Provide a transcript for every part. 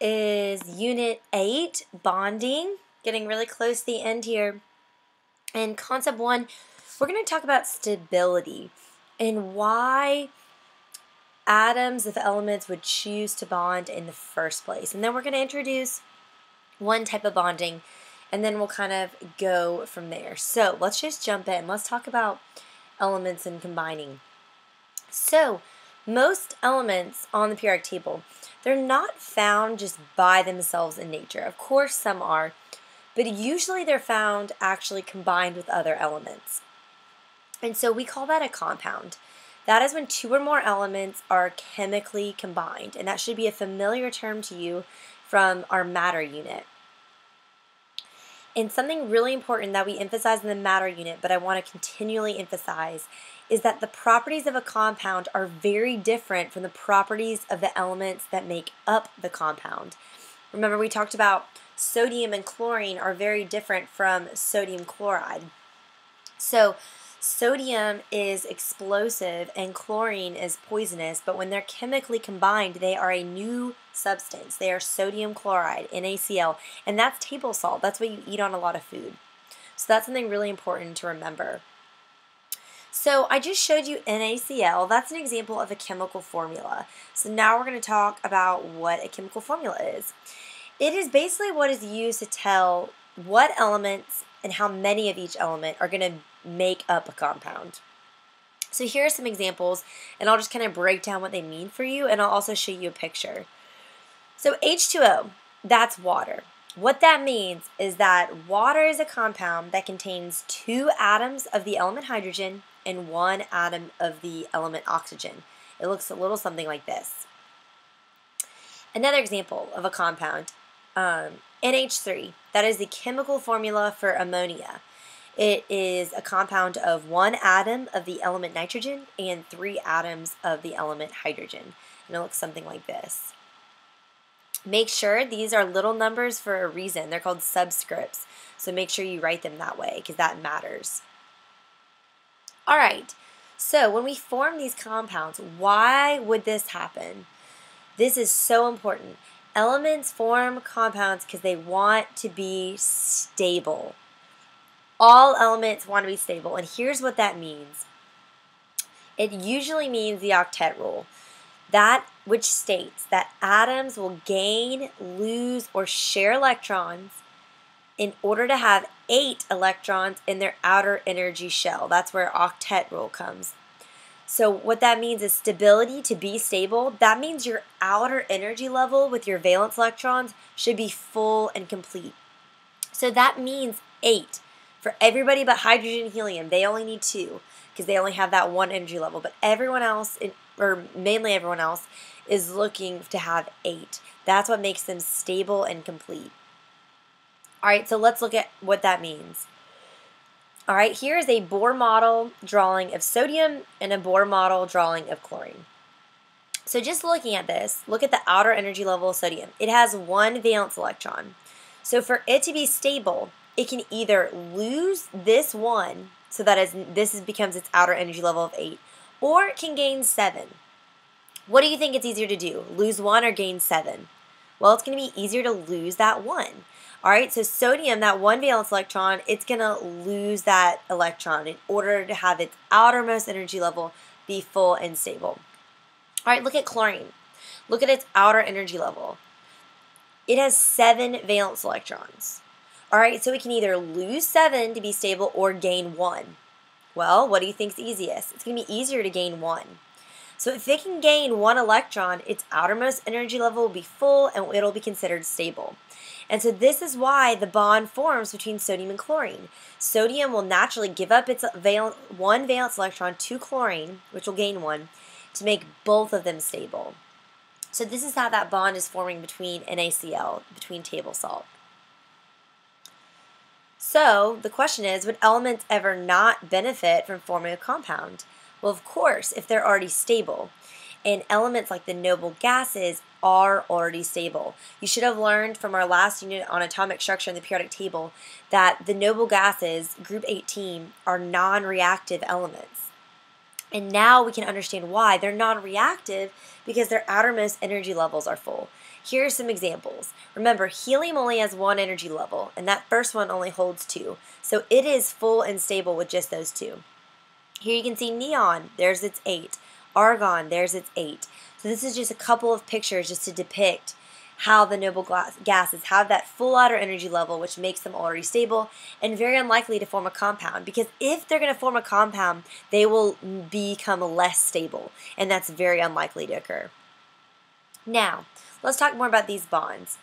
is Unit 8, Bonding. Getting really close to the end here. And Concept 1, we're going to talk about stability and why atoms of elements would choose to bond in the first place. And then we're going to introduce one type of bonding and then we'll kind of go from there. So let's just jump in. Let's talk about elements and combining. So, most elements on the periodic table, they're not found just by themselves in nature. Of course, some are, but usually they're found actually combined with other elements. And so we call that a compound. That is when two or more elements are chemically combined, and that should be a familiar term to you from our matter unit. And something really important that we emphasize in the matter unit, but I want to continually emphasize, is that the properties of a compound are very different from the properties of the elements that make up the compound. Remember, we talked about sodium and chlorine are very different from sodium chloride. So, Sodium is explosive and chlorine is poisonous, but when they're chemically combined, they are a new substance. They are sodium chloride, in NaCl, and that's table salt. That's what you eat on a lot of food. So that's something really important to remember. So I just showed you NaCl. That's an example of a chemical formula. So now we're going to talk about what a chemical formula is. It is basically what is used to tell what elements and how many of each element are going to make up a compound. So here are some examples, and I'll just kind of break down what they mean for you, and I'll also show you a picture. So H2O, that's water. What that means is that water is a compound that contains two atoms of the element hydrogen and one atom of the element oxygen. It looks a little something like this. Another example of a compound, um, NH3, that is the chemical formula for ammonia. It is a compound of one atom of the element nitrogen and three atoms of the element hydrogen. And it looks something like this. Make sure these are little numbers for a reason. They're called subscripts. So make sure you write them that way because that matters. All right, so when we form these compounds, why would this happen? This is so important. Elements form compounds because they want to be stable. All elements want to be stable, and here's what that means. It usually means the octet rule. That which states that atoms will gain, lose, or share electrons in order to have eight electrons in their outer energy shell. That's where octet rule comes. So what that means is stability to be stable. That means your outer energy level with your valence electrons should be full and complete. So that means eight. For everybody but hydrogen and helium, they only need two because they only have that one energy level. But everyone else, or mainly everyone else, is looking to have eight. That's what makes them stable and complete. All right, so let's look at what that means. All right, here is a Bohr model drawing of sodium and a Bohr model drawing of chlorine. So just looking at this, look at the outer energy level of sodium. It has one valence electron. So for it to be stable, it can either lose this one, so that is this is, becomes its outer energy level of 8, or it can gain 7. What do you think it's easier to do, lose 1 or gain 7? Well, it's going to be easier to lose that 1. All right, so sodium, that one valence electron, it's going to lose that electron in order to have its outermost energy level be full and stable. All right, look at chlorine. Look at its outer energy level. It has seven valence electrons. All right, so we can either lose 7 to be stable or gain 1. Well, what do you think is easiest? It's going to be easier to gain 1. So if it can gain 1 electron, its outermost energy level will be full and it'll be considered stable. And so this is why the bond forms between sodium and chlorine. Sodium will naturally give up its one valence electron to chlorine, which will gain 1, to make both of them stable. So this is how that bond is forming between NaCl, between table salt. So the question is, would elements ever not benefit from forming a compound? Well, of course, if they're already stable. And elements like the noble gases are already stable. You should have learned from our last unit on atomic structure in the periodic table that the noble gases, group 18, are non-reactive elements. And now we can understand why. They're non-reactive because their outermost energy levels are full. Here are some examples. Remember, helium only has one energy level, and that first one only holds two. So it is full and stable with just those two. Here you can see neon, there's its eight. Argon, there's its eight. So this is just a couple of pictures just to depict how the noble gases have that full outer energy level, which makes them already stable and very unlikely to form a compound. Because if they're going to form a compound, they will become less stable, and that's very unlikely to occur. Now, let's talk more about these bonds.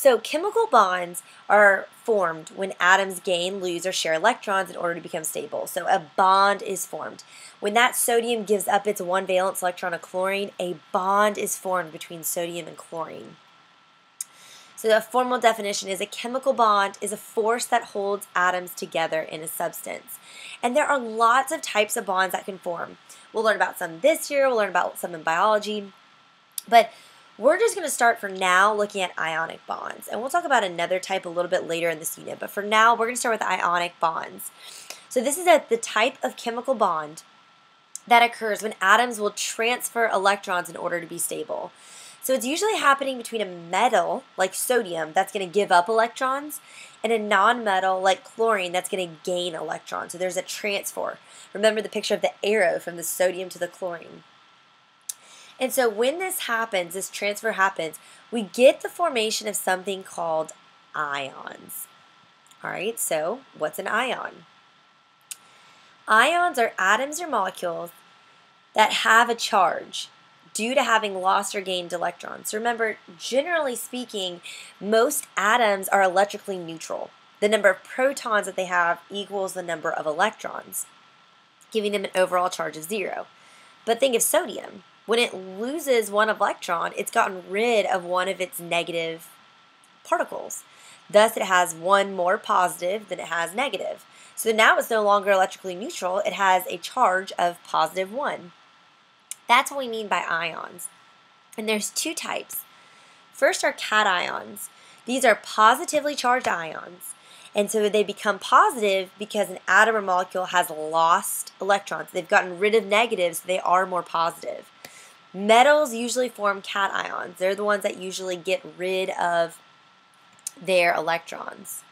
So, chemical bonds are formed when atoms gain, lose, or share electrons in order to become stable. So, a bond is formed. When that sodium gives up its one valence electron to chlorine, a bond is formed between sodium and chlorine. So the formal definition is a chemical bond is a force that holds atoms together in a substance. And there are lots of types of bonds that can form. We'll learn about some this year, we'll learn about some in biology. But we're just going to start for now looking at ionic bonds. And we'll talk about another type a little bit later in this unit. But for now, we're going to start with ionic bonds. So this is a, the type of chemical bond that occurs when atoms will transfer electrons in order to be stable. So it's usually happening between a metal, like sodium, that's going to give up electrons, and a nonmetal, like chlorine, that's going to gain electrons. So there's a transfer. Remember the picture of the arrow from the sodium to the chlorine. And so when this happens, this transfer happens, we get the formation of something called ions. All right, so what's an ion? Ions are atoms or molecules that have a charge due to having lost or gained electrons. So remember, generally speaking, most atoms are electrically neutral. The number of protons that they have equals the number of electrons, giving them an overall charge of zero. But think of sodium. When it loses one electron, it's gotten rid of one of its negative particles. Thus, it has one more positive than it has negative. So now it's no longer electrically neutral, it has a charge of positive 1. That's what we mean by ions. And there's two types. First are cations. These are positively charged ions. And so they become positive because an atom or molecule has lost electrons. They've gotten rid of negatives, so they are more positive. Metals usually form cations. They're the ones that usually get rid of their electrons.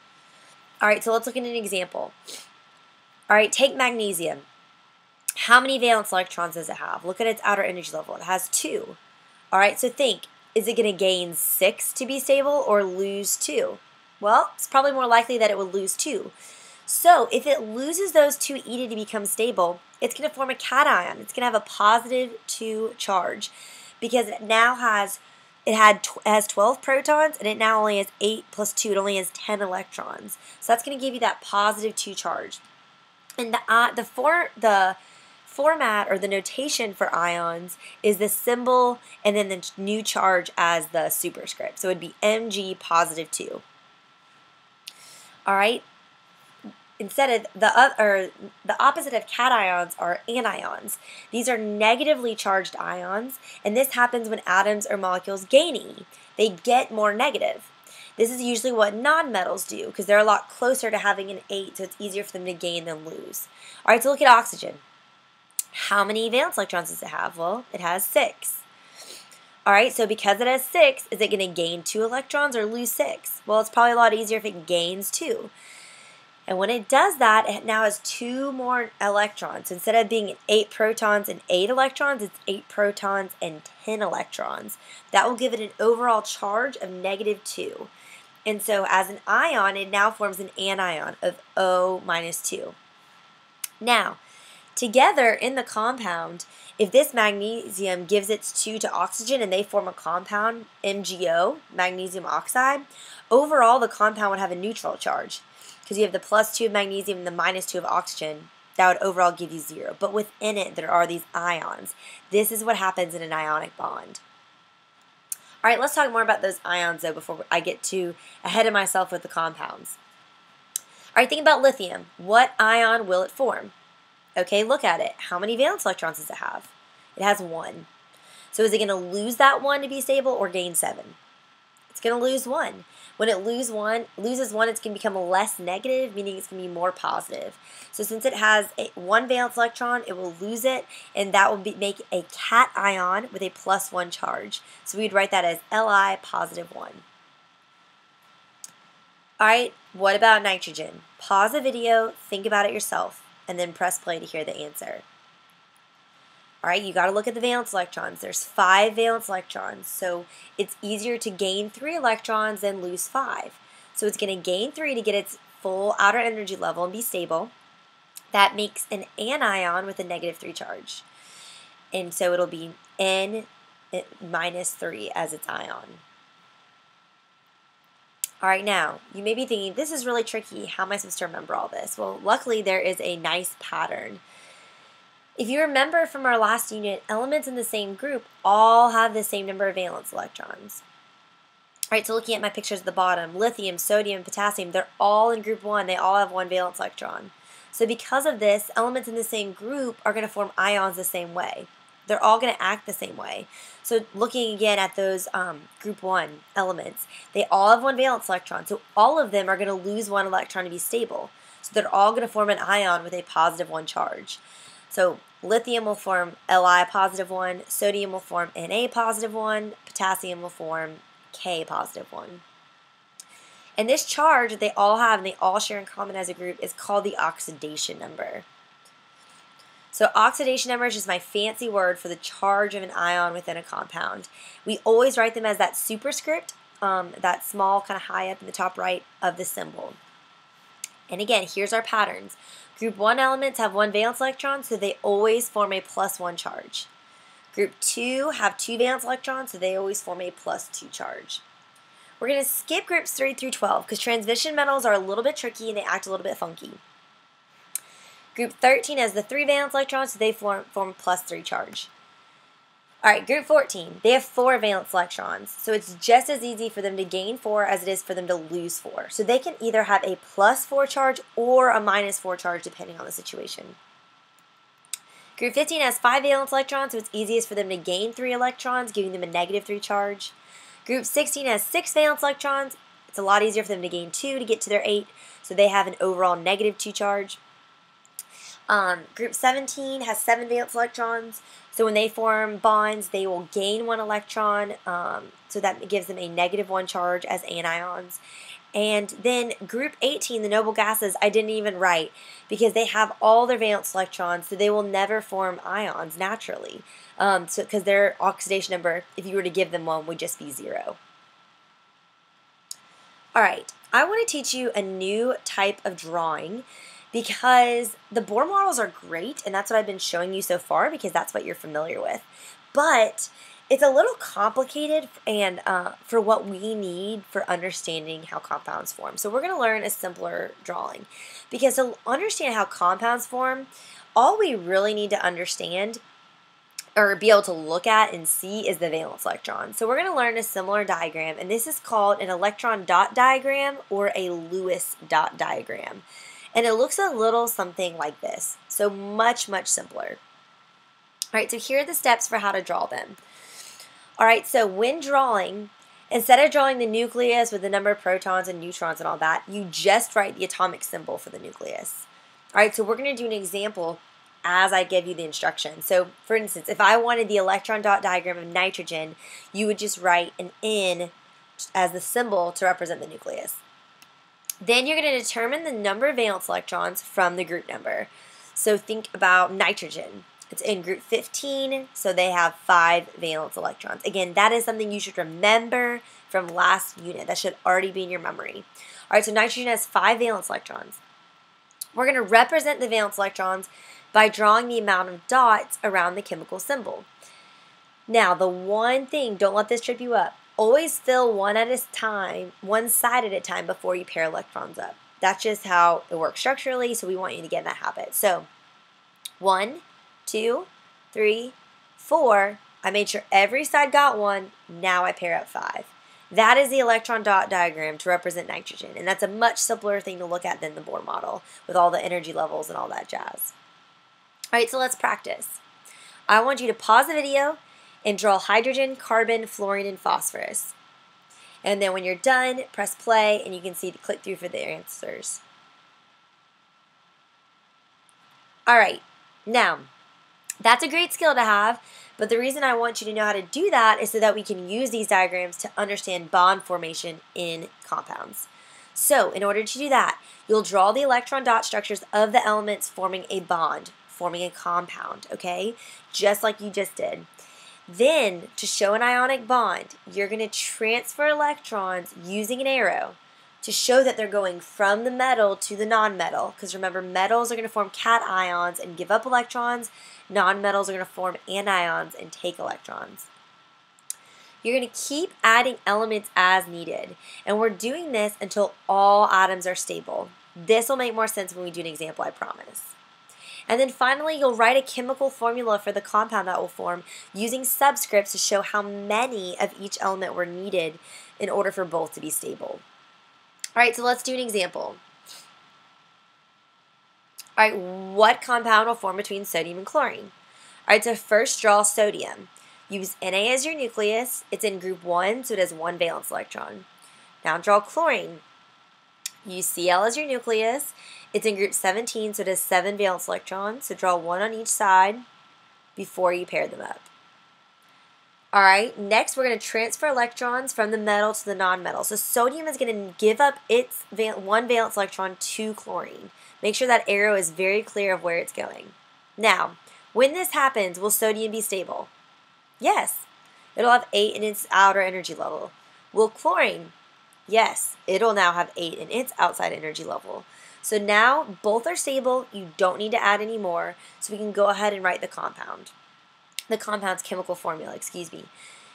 All right, so let's look at an example. All right, take magnesium. How many valence electrons does it have? Look at its outer energy level. It has two. All right, so think, is it going to gain six to be stable or lose two? Well, it's probably more likely that it would lose two. So if it loses those two needed to become stable, it's going to form a cation. It's going to have a positive two charge because it now has it had it has 12 protons and it now only has 8 plus 2 it only has 10 electrons so that's going to give you that positive 2 charge and the uh, the for the format or the notation for ions is the symbol and then the new charge as the superscript. So it would be Mg positive 2. All right. Instead of the or the opposite of cations are anions. These are negatively charged ions, and this happens when atoms or molecules gain. They get more negative. This is usually what nonmetals do because they're a lot closer to having an 8, so it's easier for them to gain than lose. All right, so look at oxygen. How many valence electrons does it have? Well, it has six. All right, so because it has six, is it going to gain two electrons or lose six? Well, it's probably a lot easier if it gains two. And when it does that, it now has two more electrons. So instead of being eight protons and eight electrons, it's eight protons and 10 electrons. That will give it an overall charge of negative two. And so as an ion, it now forms an anion of O minus 2. Now, Together in the compound, if this magnesium gives its 2 to oxygen and they form a compound, MgO, magnesium oxide, overall the compound would have a neutral charge because you have the plus 2 of magnesium and the minus 2 of oxygen. That would overall give you 0. But within it, there are these ions. This is what happens in an ionic bond. All right, let's talk more about those ions though before I get too ahead of myself with the compounds. All right, think about lithium. What ion will it form? Okay, look at it. How many valence electrons does it have? It has one. So is it going to lose that one to be stable or gain seven? It's going to lose one. When it lose one, loses one, it's going to become less negative, meaning it's going to be more positive. So since it has a, one valence electron, it will lose it, and that will be, make a cation with a plus one charge. So we'd write that as Li positive one. All right, what about nitrogen? Pause the video, think about it yourself, and then press play to hear the answer. All right, you got to look at the valence electrons. There's five valence electrons, so it's easier to gain three electrons than lose five. So it's going to gain three to get its full outer energy level and be stable. That makes an anion with a negative three charge. And so it'll be N eh, minus three as its ion. All right, now, you may be thinking, this is really tricky. How am I supposed to remember all this? Well, luckily, there is a nice pattern. If you remember from our last unit, elements in the same group all have the same number of valence electrons. All right, so looking at my pictures at the bottom, lithium, sodium, potassium, they're all in group 1. They all have one valence electron. So because of this, elements in the same group are going to form ions the same way. They're all going to act the same way. So looking again at those um, group 1 elements, they all have one valence electron. So all of them are going to lose one electron to be stable. So they're all going to form an ion with a positive 1 charge. So lithium will form Li positive 1, sodium will form Na positive 1, potassium will form K positive 1. And this charge that they all have and they all share in common as a group is called the oxidation number. So oxidation number is just my fancy word for the charge of an ion within a compound. We always write them as that superscript, um, that small kind of high up in the top right of the symbol. And again, here's our patterns. Group 1 elements have one valence electron, so they always form a plus 1 charge. Group 2 have two valence electrons, so they always form a plus 2 charge. We're going to skip groups 3 through 12 because transition metals are a little bit tricky and they act a little bit funky. Group 13 has the three valence electrons, so they form, form plus 3 charge. All right, group 14, they have four valence electrons, so it's just as easy for them to gain four as it is for them to lose four. So they can either have a plus four charge or a minus four charge depending on the situation. Group 15 has five valence electrons, so it's easiest for them to gain three electrons, giving them a negative three charge. Group 16 has six valence electrons. It's a lot easier for them to gain two to get to their eight, so they have an overall negative two charge. Um, group 17 has seven valence electrons, so when they form bonds, they will gain one electron, um, so that gives them a negative one charge as anions. And then group 18, the noble gases, I didn't even write because they have all their valence electrons, so they will never form ions naturally. Um, so because their oxidation number, if you were to give them one, would just be zero. All right, I want to teach you a new type of drawing because the Bohr models are great, and that's what I've been showing you so far because that's what you're familiar with. But it's a little complicated and uh, for what we need for understanding how compounds form. So we're going to learn a simpler drawing because to understand how compounds form, all we really need to understand or be able to look at and see is the valence electron. So we're going to learn a similar diagram, and this is called an electron dot diagram or a Lewis dot diagram. And it looks a little something like this. So much, much simpler. All right, so here are the steps for how to draw them. All right, so when drawing, instead of drawing the nucleus with the number of protons and neutrons and all that, you just write the atomic symbol for the nucleus. All right, so we're going to do an example as I give you the instructions. So, for instance, if I wanted the electron dot diagram of nitrogen, you would just write an N as the symbol to represent the nucleus. Then you're going to determine the number of valence electrons from the group number. So think about nitrogen. It's in group 15, so they have five valence electrons. Again, that is something you should remember from last unit. That should already be in your memory. All right, so nitrogen has five valence electrons. We're going to represent the valence electrons by drawing the amount of dots around the chemical symbol. Now, the one thing, don't let this trip you up. Always fill one at a time, one side at a time before you pair electrons up. That's just how it works structurally, so we want you to get in that habit. So, one, two, three, four. I made sure every side got one. Now I pair up five. That is the electron dot diagram to represent nitrogen, and that's a much simpler thing to look at than the Bohr model with all the energy levels and all that jazz. All right, so let's practice. I want you to pause the video and draw hydrogen, carbon, fluorine, and phosphorus. And then when you're done, press play and you can see to click through for the answers. All right, now that's a great skill to have, but the reason I want you to know how to do that is so that we can use these diagrams to understand bond formation in compounds. So, in order to do that, you'll draw the electron dot structures of the elements forming a bond, forming a compound, okay? Just like you just did. Then, to show an ionic bond, you're going to transfer electrons using an arrow to show that they're going from the metal to the nonmetal. Because remember, metals are going to form cations and give up electrons. Nonmetals are going to form anions and take electrons. You're going to keep adding elements as needed. And we're doing this until all atoms are stable. This will make more sense when we do an example, I promise. And then finally, you'll write a chemical formula for the compound that will form using subscripts to show how many of each element were needed in order for both to be stable. All right, so let's do an example. All right, what compound will form between sodium and chlorine? All right, so first draw sodium. Use Na as your nucleus. It's in group 1, so it has one valence electron. Now draw chlorine. Use Cl as your nucleus. It's in group 17, so it has seven valence electrons. So draw one on each side before you pair them up. All right, next we're going to transfer electrons from the metal to the nonmetal. So sodium is going to give up its one valence electron to chlorine. Make sure that arrow is very clear of where it's going. Now, when this happens, will sodium be stable? Yes. It'll have 8 in its outer energy level. Will chlorine? Yes. It'll now have 8 in its outside energy level. So now both are stable. You don't need to add any more. So we can go ahead and write the compound the compound's chemical formula, excuse me.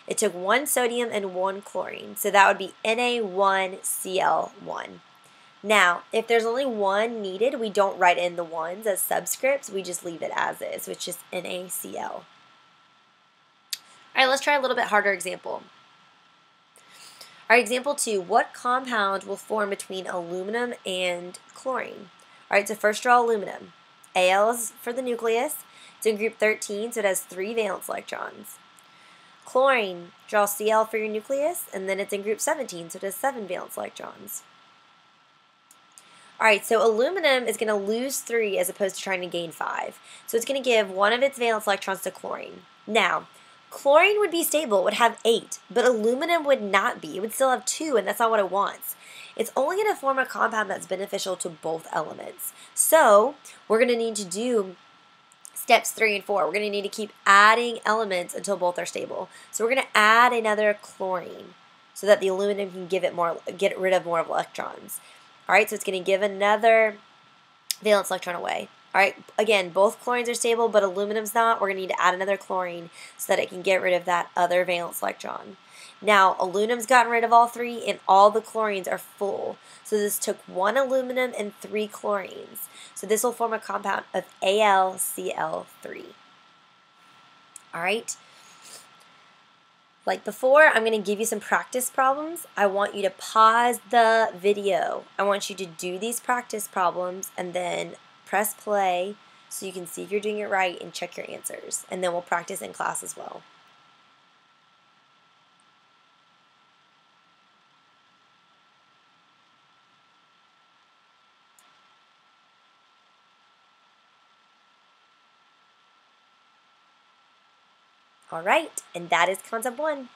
It took one sodium and one chlorine, so that would be Na1Cl1. Now, if there's only one needed, we don't write in the ones as subscripts, we just leave it as is, which is NaCl. All right, let's try a little bit harder example. All right, example two, what compound will form between aluminum and chlorine? All right, so first draw aluminum. Al is for the nucleus, it's in group 13, so it has three valence electrons. Chlorine, draw Cl for your nucleus, and then it's in group 17, so it has seven valence electrons. All right, so aluminum is going to lose three as opposed to trying to gain five. So it's going to give one of its valence electrons to chlorine. Now, chlorine would be stable, it would have eight, but aluminum would not be. It would still have two, and that's not what it wants. It's only going to form a compound that's beneficial to both elements. So we're going to need to do steps three and four. We're going to need to keep adding elements until both are stable. So we're going to add another chlorine so that the aluminum can give it more, get rid of more of electrons. All right, so it's going to give another valence electron away. All right, again, both chlorines are stable, but aluminum's not. We're going to need to add another chlorine so that it can get rid of that other valence electron. Now, aluminum's gotten rid of all three, and all the chlorines are full. So this took one aluminum and three chlorines. So this will form a compound of AlCl3. All right. Like before, I'm going to give you some practice problems. I want you to pause the video. I want you to do these practice problems and then press play so you can see if you're doing it right and check your answers. And then we'll practice in class as well. All right, and that is concept one.